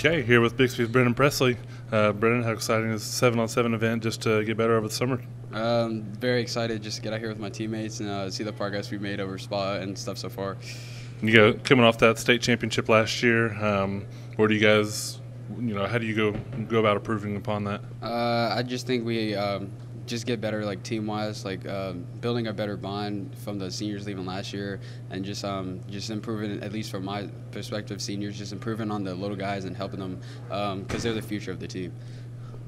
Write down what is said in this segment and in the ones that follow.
Okay, here with Bixby's Brennan Presley. Uh, Brennan, how exciting is the seven on seven event just to get better over the summer? Um, very excited just to get out here with my teammates and uh, see the progress we've made over spa and stuff so far. You go coming off that state championship last year. Um, where do you guys, you know, how do you go go about improving upon that? Uh, I just think we um, just get better, like team wise, like um, building a better bond from the seniors leaving last year, and just um, just improving at least from my perspective, seniors just improving on the little guys and helping them because they're the future of the team.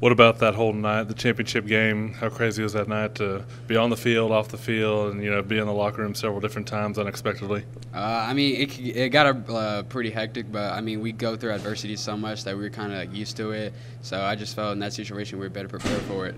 What about that whole night, the championship game? How crazy was that night to be on the field, off the field, and you know be in the locker room several different times unexpectedly? Uh, I mean, it, it got uh, pretty hectic, but I mean, we go through adversity so much that we were kind of used to it. So I just felt in that situation we were better prepared for it.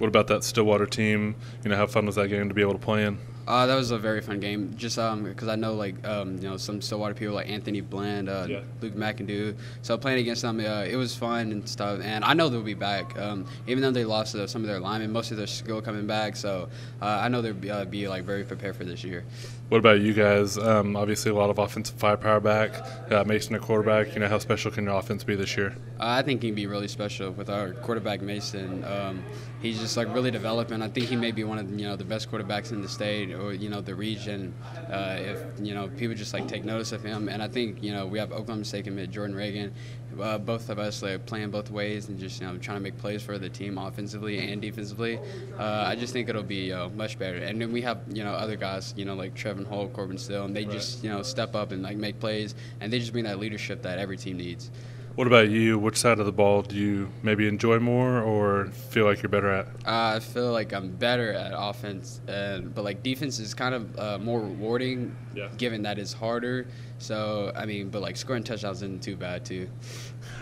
What about that Stillwater team? You know, how fun was that game to be able to play in? Uh, that was a very fun game. Just because um, I know like um, you know some Stillwater people like Anthony Bland, uh, yeah. Luke McIndoe. So playing against them, uh, it was fun and stuff. And I know they'll be back. Um, even though they lost uh, some of their linemen, most of their skill coming back. So uh, I know they'll be, uh, be, like very prepared for this year. What about you guys? Um, obviously, a lot of offensive firepower back. Mason, a quarterback. You know, how special can your offense be this year? I think he can be really special with our quarterback Mason. Um, he's just like really developing. I think he may be one of you know the best quarterbacks in the state or you know the region. Uh, if you know people just like take notice of him, and I think you know we have Oklahoma State commit Jordan Reagan. Uh, both of us like playing both ways and just you know trying to make plays for the team offensively and defensively. Uh, I just think it'll be uh, much better. And then we have you know other guys you know like Trevin Holt, Corbin Still, and they right. just you know step up and like make plays, and they just bring that leadership that every team needs. What about you? Which side of the ball do you maybe enjoy more or feel like you're better at? Uh, I feel like I'm better at offense, and, but like defense is kind of uh, more rewarding, yeah. given that it's harder. So I mean, but like scoring touchdowns isn't too bad too.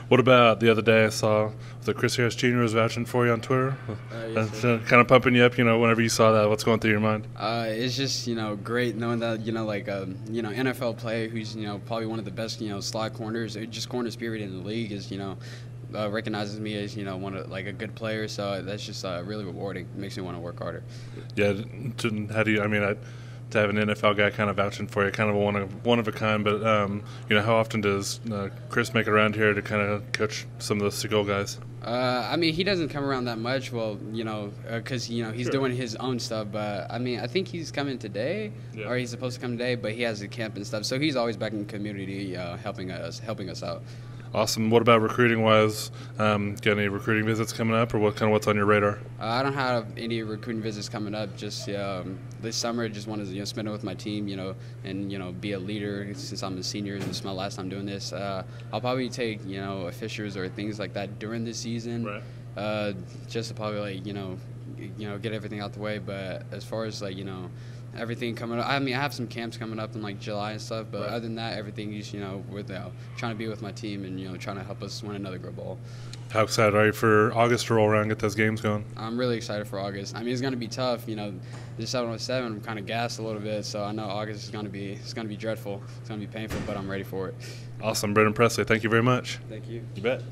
What about the other day? I saw that Chris Harris Jr. was vouching for you on Twitter. Uh, yes, kind of pumping you up. You know, whenever you saw that, what's going through your mind? Uh, it's just you know great knowing that you know like um, you know NFL player who's you know probably one of the best you know slot corners, just corners period in the league is you know uh, recognizes me as you know one of like a good player. So that's just uh, really rewarding. It makes me want to work harder. Yeah. How do you? I mean, I to have an NFL guy kind of vouching for you, kind of a one of one of a kind. But um, you know, how often does uh, Chris make it around here to kind of coach some of the Seagull guys? Uh, I mean, he doesn't come around that much. Well, you know, because uh, you know he's sure. doing his own stuff. But I mean, I think he's coming today, yeah. or he's supposed to come today. But he has a camp and stuff, so he's always back in the community, uh, helping us, helping us out. Awesome. What about recruiting wise? Um, got any recruiting visits coming up, or what kind of what's on your radar? Uh, I don't have any recruiting visits coming up. Just um, this summer, I just wanted to you know, spend it with my team, you know, and you know, be a leader. Since I'm a senior, and this is my last time doing this, uh, I'll probably take you know officials or things like that during the season, right. uh, just to probably like you know, you know, get everything out the way. But as far as like you know everything coming up. I mean, I have some camps coming up in like July and stuff, but right. other than that, everything is you know with uh, trying to be with my team and you know trying to help us win another Gold Ball. How excited are you for August to roll around and get those games going? I'm really excited for August. I mean, it's going to be tough. You know, this 707, I'm kind of gassed a little bit, so I know August is going to be it's going to be dreadful. It's going to be painful, but I'm ready for it. Awesome, Brennan Presley. Thank you very much. Thank you. You bet.